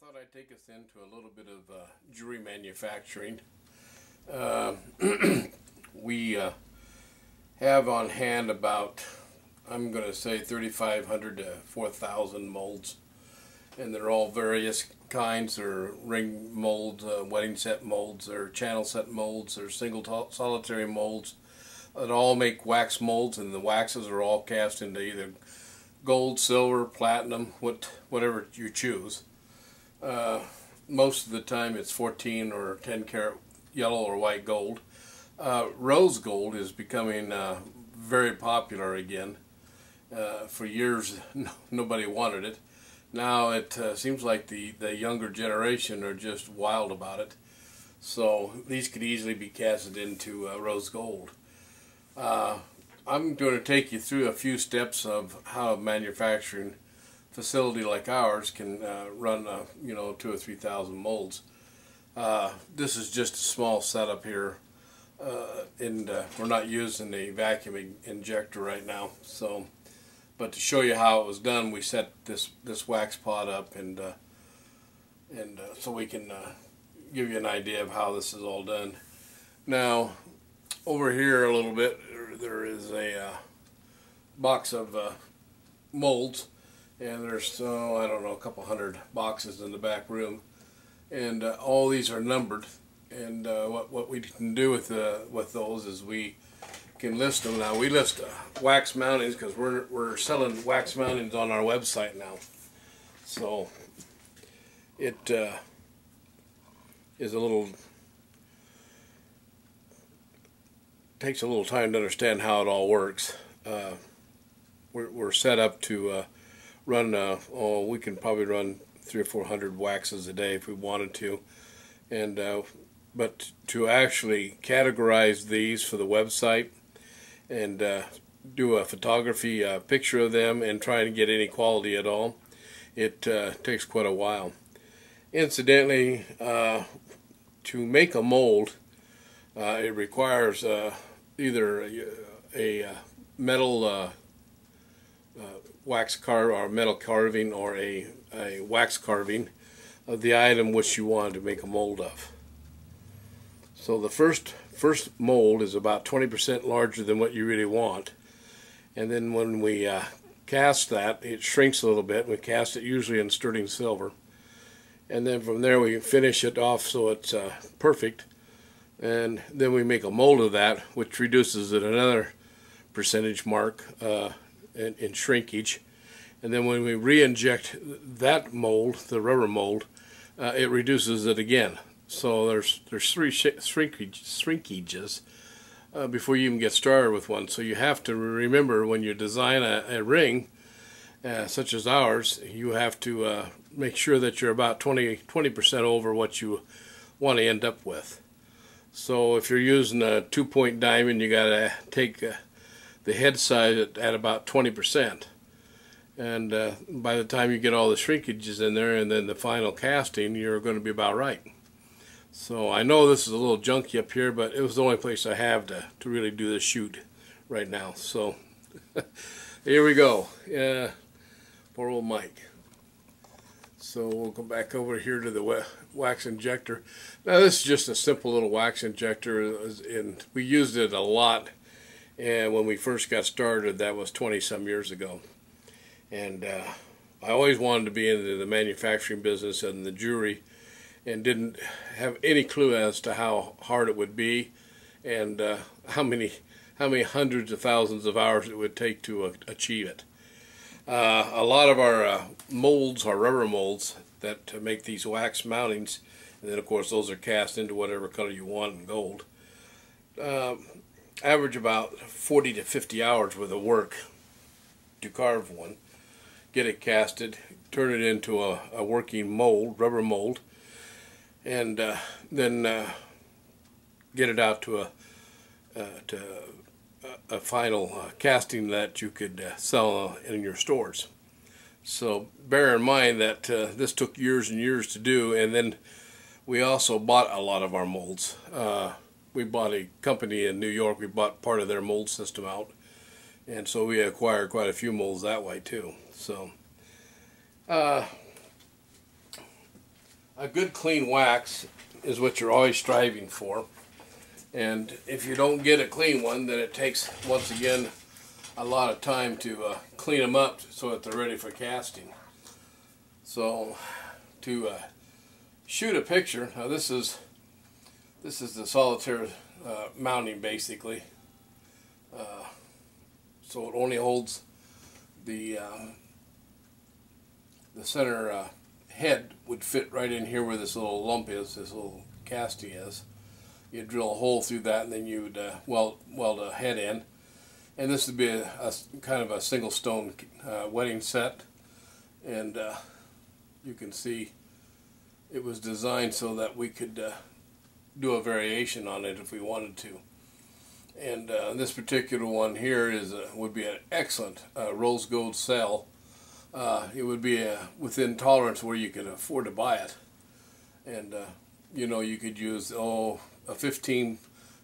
thought I'd take us into a little bit of uh, jewelry manufacturing. Uh, we uh, have on hand about, I'm going to say 3,500 to 4,000 molds. And they're all various kinds. They're ring molds, uh, wedding set molds, or channel set molds, or single solitary molds. That all make wax molds, and the waxes are all cast into either gold, silver, platinum, what whatever you choose. Uh, most of the time it's 14 or 10 karat yellow or white gold. Uh, rose gold is becoming uh, very popular again. Uh, for years no, nobody wanted it. Now it uh, seems like the, the younger generation are just wild about it. So these could easily be casted into rose gold. I'm going to take you through a few steps of how manufacturing facility like ours can uh, run, uh, you know, two or three thousand molds. Uh, this is just a small setup here, uh, and uh, we're not using the vacuum injector right now. So, but to show you how it was done, we set this this wax pot up, and uh, and so we can give you an idea of how this is all done. Now, over here a little bit, there is a box of molds and there's oh, I don't know a couple hundred boxes in the back room, and uh, all these are numbered. And uh, what what we can do with uh, with those is we can list them. Now we list uh, wax mountings because we're we're selling wax mountings on our website now, so it uh, is a little takes a little time to understand how it all works. Uh, we're, we're set up to run, uh, oh, we can probably run three or four hundred waxes a day if we wanted to. And uh, but to actually categorize these for the website and uh, do a photography uh, picture of them and try to get any quality at all, it uh, takes quite a while. Incidentally, uh, to make a mold, it requires uh, either a, a metal wax carve or metal carving or a, a wax carving of the item which you want to make a mold of. So the first first mold is about 20% larger than what you really want. And then when we uh, cast that, it shrinks a little bit. We cast it usually in sterling silver. And then from there we finish it off so it's uh, perfect. And then we make a mold of that, which reduces it another percentage mark uh, in, in shrinkage. And then when we re-inject that mold, the rubber mold, uh, it reduces it again. So there's there's three shrinkage, shrinkages uh, before you even get started with one. So you have to remember when you design a, a ring, uh, such as ours, you have to uh, make sure that you're about 20 percent over what you want to end up with. So if you're using a two-point diamond, you got to take the head size at, at about 20%. And uh, by the time you get all the shrinkages in there and then the final casting, you're going to be about right. So I know this is a little junky up here, but it was the only place I have to, to really do the shoot right now. So here we go. Yeah, poor old Mike. So we'll come back over here to the wax injector. Now this is just a simple little wax injector, and we used it a lot and when we first got started, that was 20 some years ago. And uh, I always wanted to be in the manufacturing business and the jewelry and didn't have any clue as to how hard it would be and uh, how many how many hundreds of thousands of hours it would take to uh, achieve it. Uh, a lot of our uh, molds are rubber molds that make these wax mountings and then of course those are cast into whatever color you want in gold. Average about 40 to 50 hours worth of work. To carve one, get it casted, turn it into a, a working mold, rubber mold, and uh, then uh, get it out to a uh, to a, a final uh, casting that you could uh, sell in your stores. So bear in mind that uh, this took years and years to do, and then we also bought a lot of our molds we bought a company in New York. We bought part of their mold system out, and so we acquired quite a few molds that way too. So, uh, a good clean wax is what you're always striving for. And if you don't get a clean one, then it takes, once again, a lot of time to uh, clean them up so that they're ready for casting. So to uh, shoot a picture, now this is this is the solitaire uh, mounting basically. Uh, so it only holds the um, the center uh, head would fit right in here where this little lump is, this little casting is. You'd drill a hole through that and then you would uh, weld, weld a head in. And this would be a, a kind of a single stone uh, wedding set. And uh, you can see it was designed so that we could uh, do a variation on it if we wanted to. And uh, this particular one here is a, would be an excellent uh, rose gold cell. Uh, it would be a, within tolerance where you could afford to buy it. And, uh, you know, you could use, oh, a 15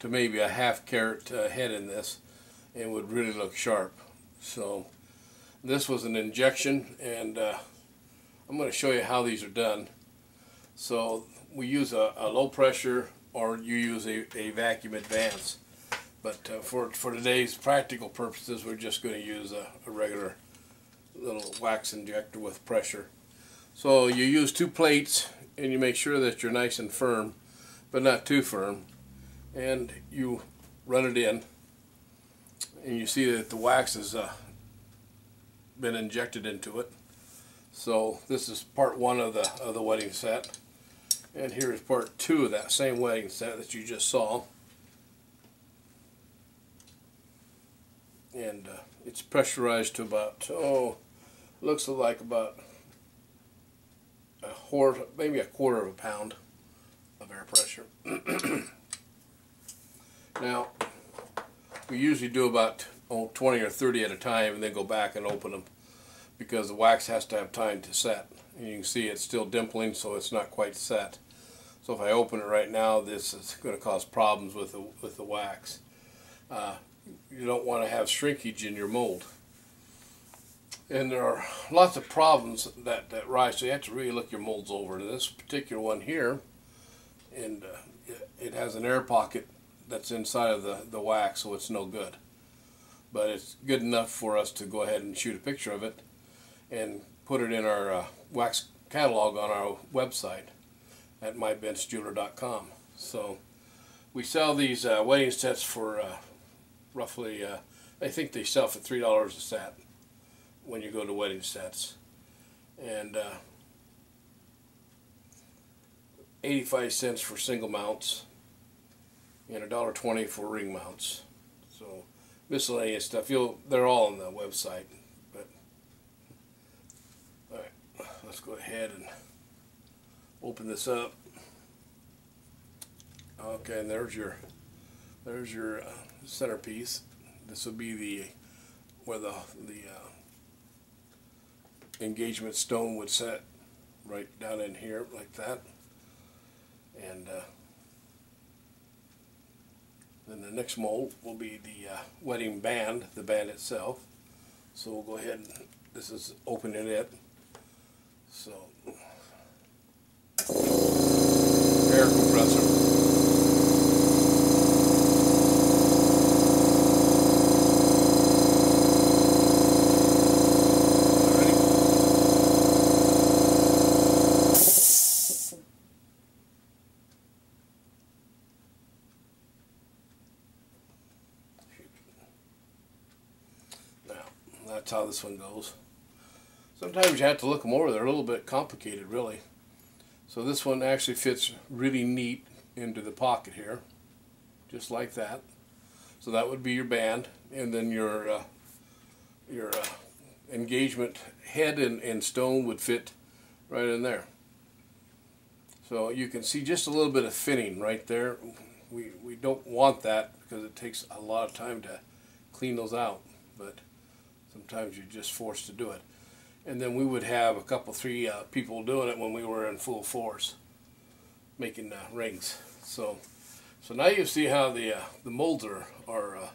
to maybe a half carat uh, head in this and would really look sharp. So this was an injection and uh, I'm going to show you how these are done. So we use a, a low pressure or you use a, a vacuum advance. But uh, for, for today's practical purposes, we're just going to use a, a regular little wax injector with pressure. So you use two plates and you make sure that you're nice and firm, but not too firm. And you run it in and you see that the wax has uh, been injected into it. So this is part one of the of the wedding set. And here's part two of that same wedding set that you just saw. And uh, it's pressurized to about, oh, looks like about a quarter, maybe a quarter of a pound of air pressure. now, we usually do about oh, 20 or 30 at a time and then go back and open them because the wax has to have time to set. And you can see it's still dimpling so it's not quite set. So if I open it right now, this is going to cause problems with the, with the wax. Uh, you don't want to have shrinkage in your mold. And there are lots of problems that, that rise, so you have to really look your molds over. And this particular one here, and uh, it, has an air pocket that's inside of the, the wax, so it's no good. But it's good enough for us to go ahead and shoot a picture of it and put it in our uh, wax catalog on our website at mybenchjeweler.com. So we sell these uh, wedding sets for uh, roughly, uh, I think they sell for three dollars a set when you go to wedding sets, and uh, 85 cents for single mounts, and a dollar twenty for ring mounts. So miscellaneous stuff. You'll they're all on the website. But all right, let's go ahead and open this up. Okay, and there's your there's your uh, centerpiece. This will be the where the the uh, engagement stone would set right down in here like that. And uh, then the next mold will be the uh, wedding band, the band itself. So we'll go ahead and this is opening it. So air compressor. That's how this one goes. Sometimes you have to look them over. They're a little bit complicated, really. So this one actually fits really neat into the pocket here, just like that. So that would be your band, and then your uh, your uh, engagement head and, and stone would fit right in there. So you can see just a little bit of thinning right there. We, we don't want that because it takes a lot of time to clean those out. But Sometimes you're just forced to do it. And then we would have a couple, three uh, people doing it when we were in full force, making uh, rings. So, so now you see how the uh, the molds are, are uh,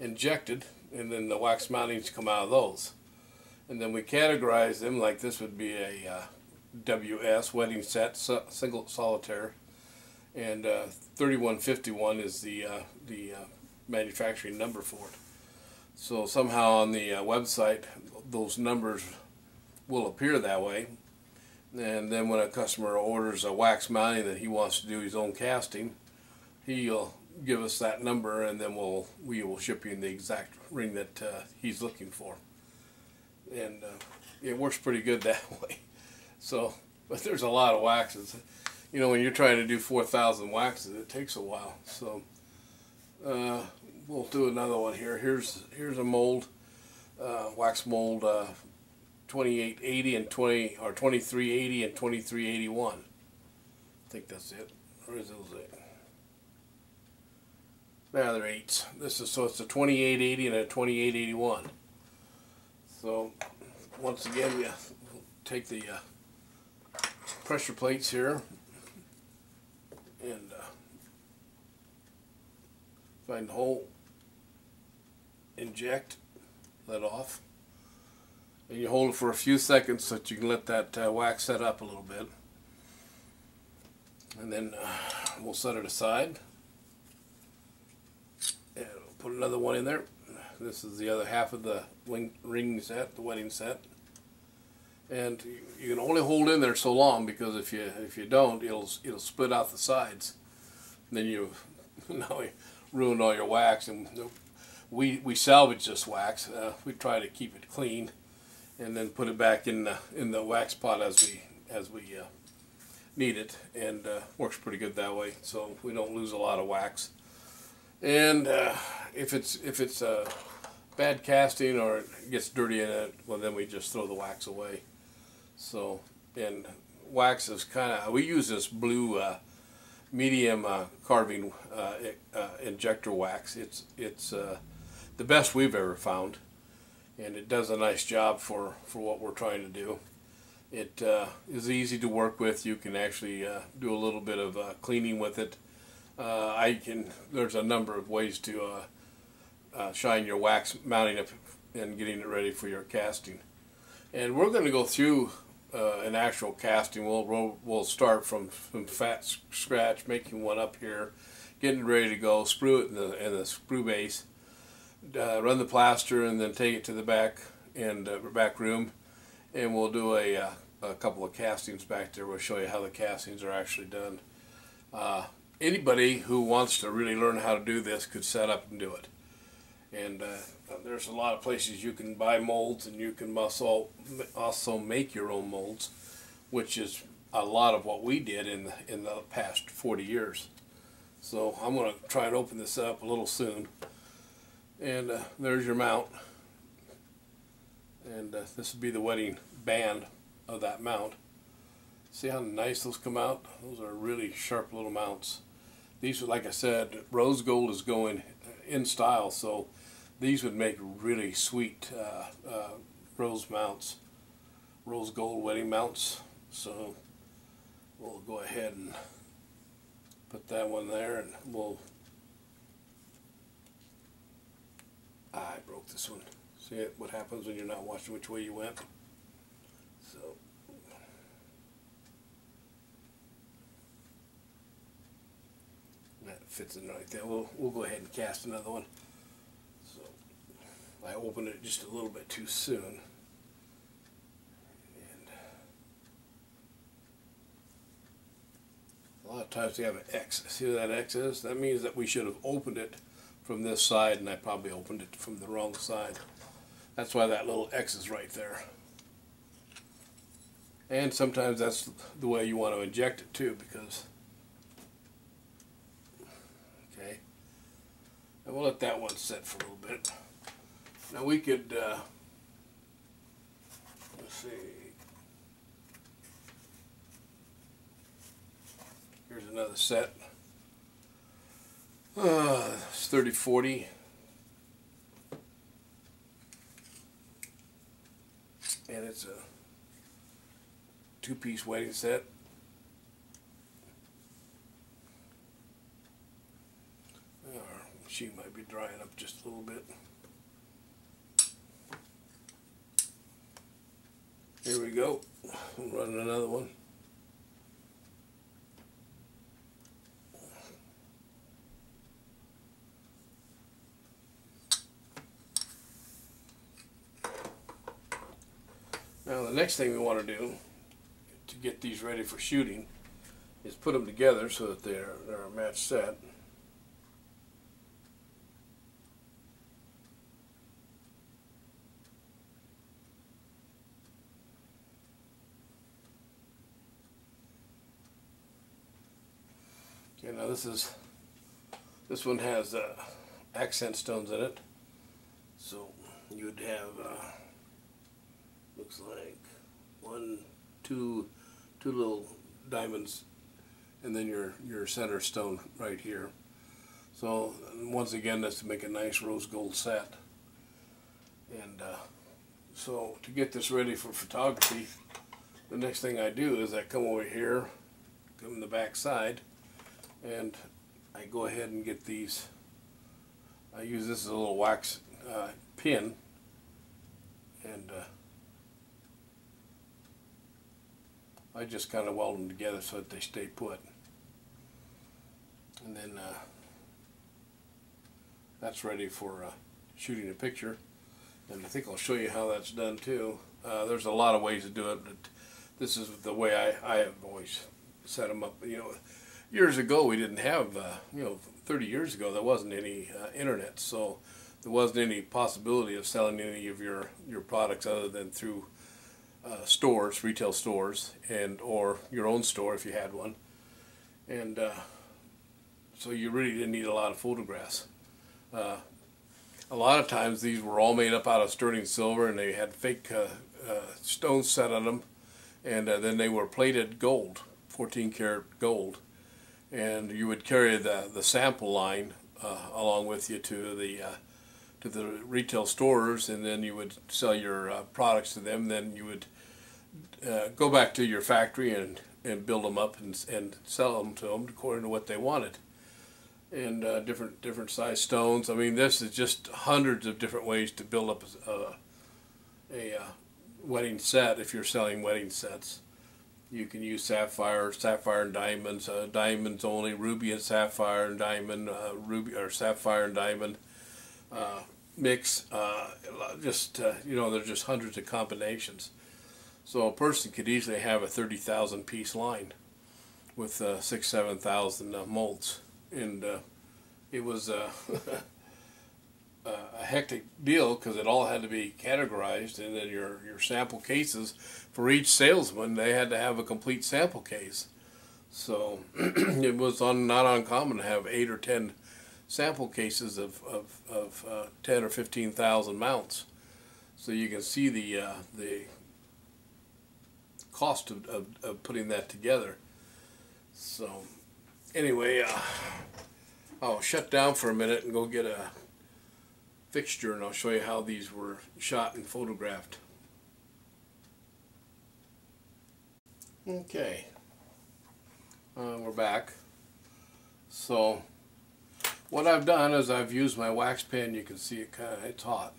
injected, and then the wax mountings come out of those. And then we categorize them like this would be a uh, WS wedding set single solitaire, and uh, 3151 is the uh, the manufacturing number for it. So somehow on the uh, website, those numbers will appear that way. And then when a customer orders a wax mounting that he wants to do his own casting, he'll give us that number, and then we'll we will ship you the exact ring that uh, he's looking for. And uh, it works pretty good that way. So, but there's a lot of waxes. You know, when you're trying to do 4,000 waxes, it takes a while. So, uh, we'll do another one here. Here's here's a mold, uh, wax mold, uh, 2880 and 20 or 2380 and 2381. I think that's it. Or is it? Yeah, they're eights. This is so it's a 2880 and a 2881. So once again, we take the uh, pressure plates here and uh, find the hole, inject, let off, and you hold it for a few seconds so that you can let that uh, wax set up a little bit. And then uh, we'll set it aside And we'll put another one in there. This is the other half of the ring set, the wedding set. And you can only hold in there so long because if you if you don't, it'll it'll split out the sides. And then you now you ruined all your wax. And we we salvage this wax. Uh, we try to keep it clean, and then put it back in the in the wax pot as we as we uh, need it, and uh, works pretty good that way. So we don't lose a lot of wax. And uh, if it's if it's a bad casting or it gets dirty in it, well then we just throw the wax away. So and wax is kind of we use this blue uh, medium uh, carving uh, uh, injector wax. It's it's uh, the best we've ever found, and it does a nice job for for what we're trying to do. It is easy to work with. You can actually do a little bit of cleaning with it uh, I can. There's a number of ways to uh, uh, shine your wax, mounting it, and getting it ready for your casting. And we're going to go through uh, an actual casting. We'll, we'll we'll start from from fat scratch, making one up here, getting ready to go. Sprue it in the in the sprue base. Uh, run the plaster and then take it to the back and uh, back room, and we'll do a, a couple of castings back there. We'll show you how the castings are actually done anybody who wants to really learn how to do this could set up and do it. And uh, there's a lot of places you can buy molds and you can also, also make your own molds, which is a lot of what we did in the, in the past 40 years. So I'm going to try and open this up a little soon. And uh, there's your mount. And uh, this would be the wedding band of that mount. See how nice those come out? Those are really sharp little mounts. These, are, like I said, rose gold is going in style, so these would make really sweet uh, uh, rose mounts, rose gold wedding mounts. So we'll go ahead and put that one there, and we'll. I broke this one. See it, what happens when you're not watching which way you went. So That fits in right there. We'll, we'll go ahead and cast another one. So I opened it just a little bit too soon. And a lot of times we have an X. See what that X is? That means that we should have opened it from this side and I probably opened it from the wrong side. That's why that little X is right there. And sometimes that's the way you want to inject it too because And we'll let that one sit for a little bit. Now we could, uh, let's see. Here's another set. Uh, it's 3040. And it's a two-piece wedding set. she might be drying up just a little bit. Here we go. Running another one. Now the next thing we want to do to get these ready for shooting is put them together so that they're, they're a match set. Okay, now this is this one has uh, accent stones in it, so you'd have uh, looks like one, two, two little diamonds, and then your your center stone right here. So once again, that's to make a nice rose gold set. And uh, so to get this ready for photography, the next thing I do is I come over here, come in the back side and I go ahead and get these I use this as a little wax uh, pin and uh, I just kind of weld them together so that they stay put. And then uh, that's ready for uh, shooting a picture. And I think I'll show you how that's done too. Uh, there's a lot of ways to do it but this is the way I, I have always set them up. You know years ago we didn't have, uh, you know, 30 years ago there wasn't any uh, internet, so there wasn't any possibility of selling any of your, your products other than through uh, stores, retail stores, and or your own store if you had one. And uh, so you really didn't need a lot of photographs. Uh, a lot of times these were all made up out of sterling silver and they had fake uh, stones set on them and then they were plated gold, 14 karat gold and you would carry the, the sample line uh, along with you to the uh, to the retail stores, and then you would sell your uh, products to them. Then you would uh, go back to your factory and, and build them up and, and sell them to them according to what they wanted. And uh, different different size stones. I mean, this is just hundreds of different ways to build up a, a, a wedding set if you're selling wedding sets. You can use sapphire, sapphire and diamonds, uh, diamonds only, ruby and sapphire and diamond, uh, ruby or sapphire and diamond uh, mix. Uh, just uh, you know, there's just hundreds of combinations. So a person could easily have a thirty thousand piece line with uh, six, seven thousand molds, and it was. a hectic deal because it all had to be categorized, and then your your sample cases for each salesman they had to have a complete sample case. So it was on, not uncommon to have eight or ten sample cases of of, of uh, ten or fifteen thousand mounts. So you can see the uh, the cost of, of, of, putting that together. So anyway, uh, I'll shut down for a minute and go get a fixture and I'll show you how these were shot and photographed. Okay, uh, we're back. So what I've done is I've used my wax pen, you can see it kind of, it's hot.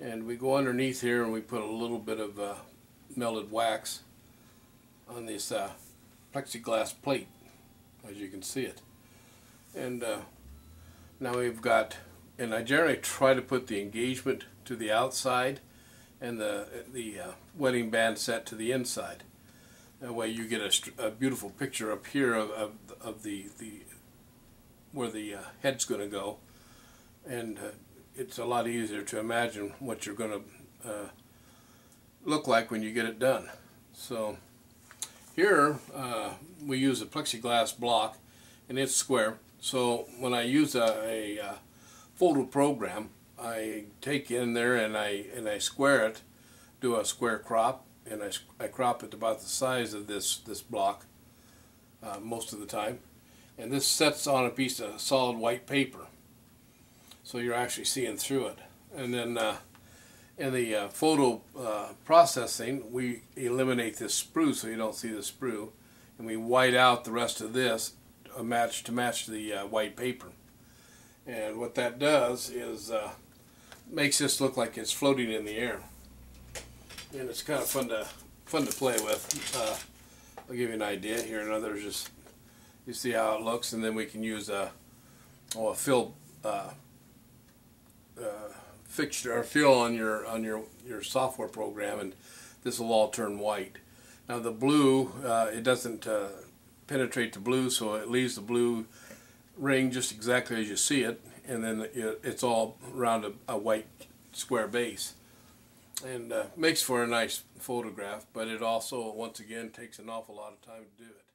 And we go underneath here and we put a little bit of uh, melted wax on this uh, plexiglass plate, as you can see it. And uh, now we've got and I generally try to put the engagement to the outside and the the uh, wedding band set to the inside. That way you get a, a beautiful picture up here of, of, of the, the where the uh, head's going to go and uh, it's a lot easier to imagine what you're going to uh, look like when you get it done. So here uh, we use a plexiglass block and it's square so when I use a, a uh, photo program. I take in there and I and I square it, do a square crop, and I, I crop it about the size of this this block uh, most of the time, and this sets on a piece of solid white paper, so you're actually seeing through it. And then uh, in the uh, photo uh, processing, we eliminate this sprue so you don't see the sprue, and we white out the rest of this to match to match the uh, white paper. And what that does is uh, makes this look like it's floating in the air. and it's kind of fun to fun to play with. Uh, I'll give you an idea here. And others just you see how it looks, and then we can use a oh a fill uh, uh, fixture or fill on your on your your software program, and this will all turn white. Now the blue uh, it doesn't uh, penetrate the blue, so it leaves the blue ring just exactly as you see it, and then it, it's all around a, a white square base and uh, makes for a nice photograph, but it also, once again, takes an awful lot of time to do it.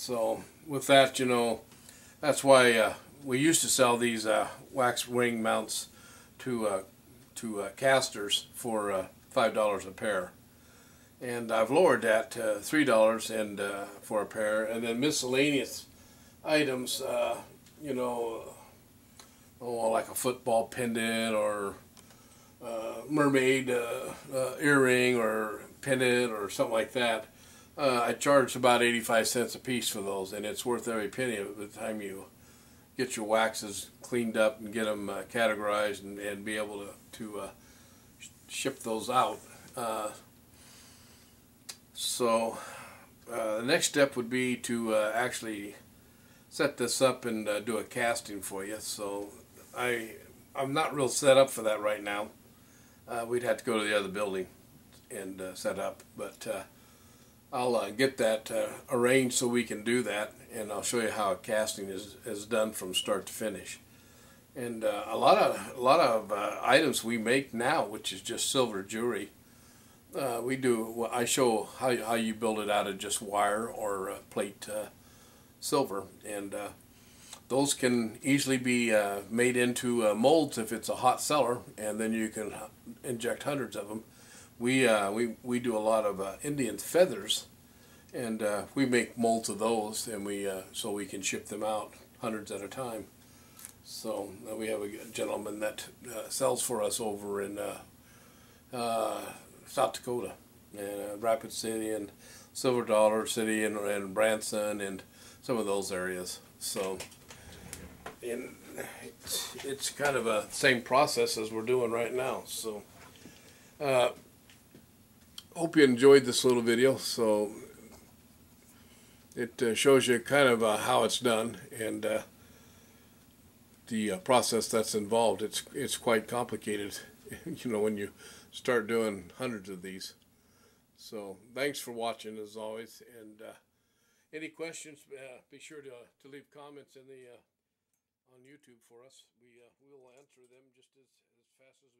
So with that, you know, that's why uh, we used to sell these uh, wax wing mounts to uh, to uh, casters for uh, five dollars a pair and I've lowered that to three dollars and uh, for a pair, and then miscellaneous items, you know, oh, like a football pendant or mermaid earring or pendant or something like that. Uh, I charge about 85 cents a piece for those, and it's worth every penny of the time you get your waxes cleaned up and get them categorized and, and be able to, to ship those out. So uh, the next step would be to uh, actually set this up and uh, do a casting for you. So I I'm not real set up for that right now. Uh, we'd have to go to the other building and uh, set up, but uh, I'll get that arranged so we can do that, and I'll show you how casting is is done from start to finish. And a lot of a lot of items we make now, which is just silver jewelry uh, we do. I show how how you build it out of just wire or uh, plate uh, silver, and uh, those can easily be uh, made into uh, molds if it's a hot seller, and then you can inject hundreds of them. We uh, we we do a lot of uh, Indian feathers, and uh, we make molds of those, and we uh, so we can ship them out hundreds at a time. So we have a gentleman that sells for us over in. South Dakota, and uh, Rapid City and Silver Dollar City and, and Branson and some of those areas. So, and it's, it's kind of a same process as we're doing right now. So, uh, hope you enjoyed this little video. So, it uh, shows you kind of uh, how it's done and uh, the uh, process that's involved. It's it's quite complicated, you know, when you start doing hundreds of these. So thanks for watching as always. And uh, any questions, uh, be sure to, to leave comments in the on YouTube for us. We we will answer them just as, as fast as we